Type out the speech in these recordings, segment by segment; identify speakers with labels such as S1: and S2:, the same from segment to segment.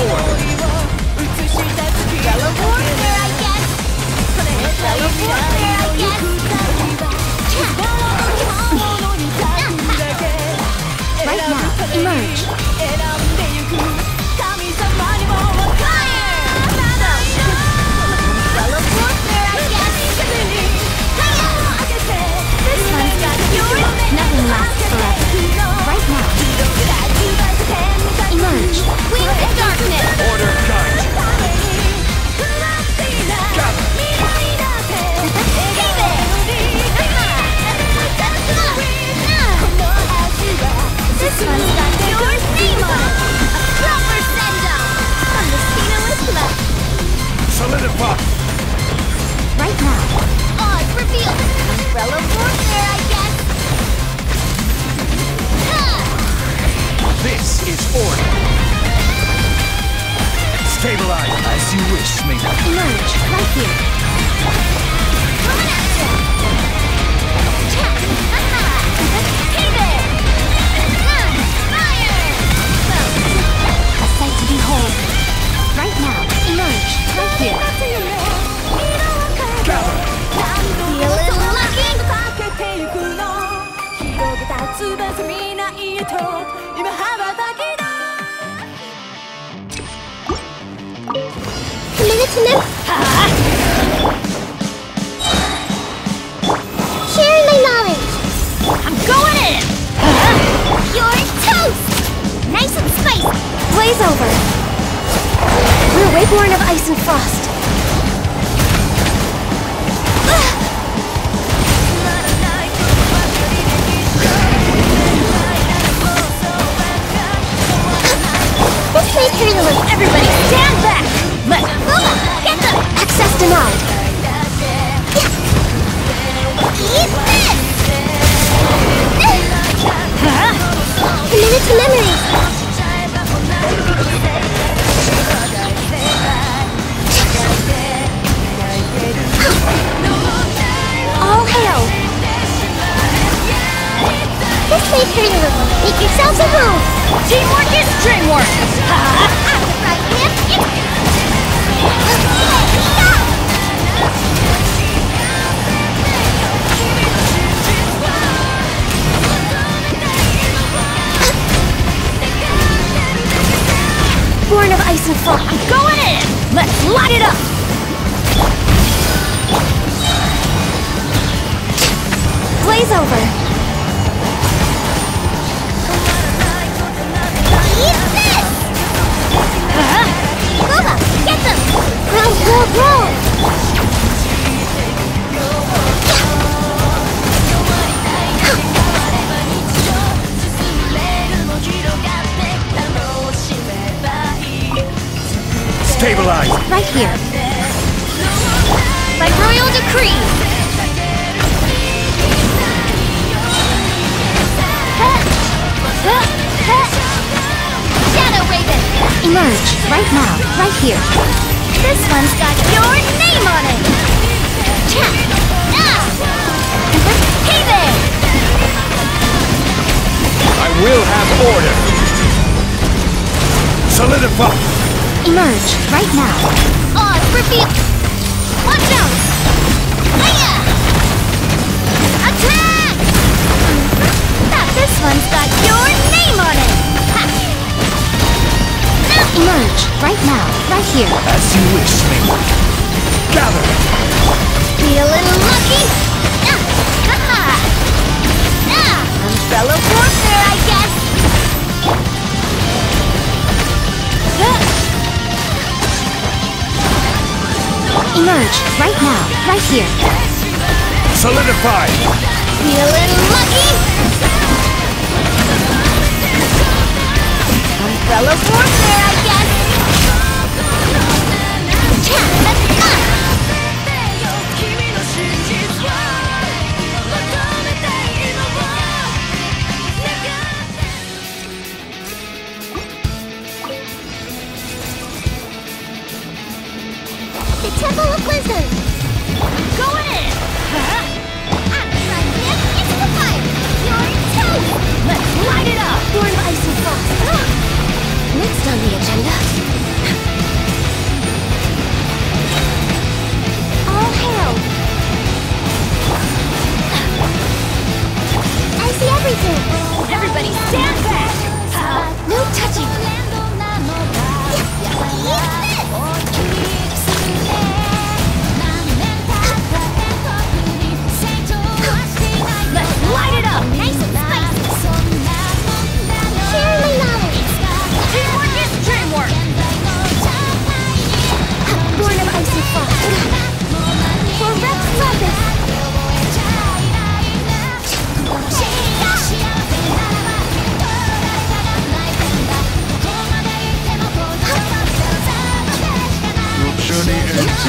S1: This
S2: is order.
S1: Fellow warfare, I guess. Fellow
S2: Stabilize as you wish, Mina.
S1: Emerge, right here. Coming at ya! Cha! Ha-ha! Hey there! Ah, Fire! A sight to behold. Right now, emerge, right here.
S2: Gather.
S1: Feeling lucky?
S3: 広げた翼見ないへと今羽ばたき
S1: to live. Sharing my knowledge.
S3: I'm going in!
S1: You're toast! Nice and spicy. Blaze over. We're Wayborn of Ice and Frost. Make yourselves at home.
S3: Teamwork is dreamwork!
S1: Born of ice and frost.
S3: I'm going in! Let's light it up!
S1: Blaze over.
S2: Stabilize.
S1: Right here.
S3: By royal decree!
S1: Emerge, right now, right here. This one's got your name on it! Cha! Ah! Hey there!
S2: I will have order. Solidify.
S1: Emerge right now. Oz, reveal. Watch out! Hiya! Attack! That this one's got your name on it. Ha! Emerge right now, right here.
S2: As you wish, Maiden. Gather.
S1: Feeling lucky? Ah, ha-ha. Ah, umbrella warfare, I guess. Emerge right now, right here.
S2: Solidify.
S1: Feeling lucky? Umbrella warfare, The Temple of Wisdom.
S3: Go in! Uh-huh.
S1: It's the. You're.
S3: Let's light it up!
S1: Of ice and frost. Next on the agenda. Six.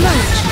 S1: Merge.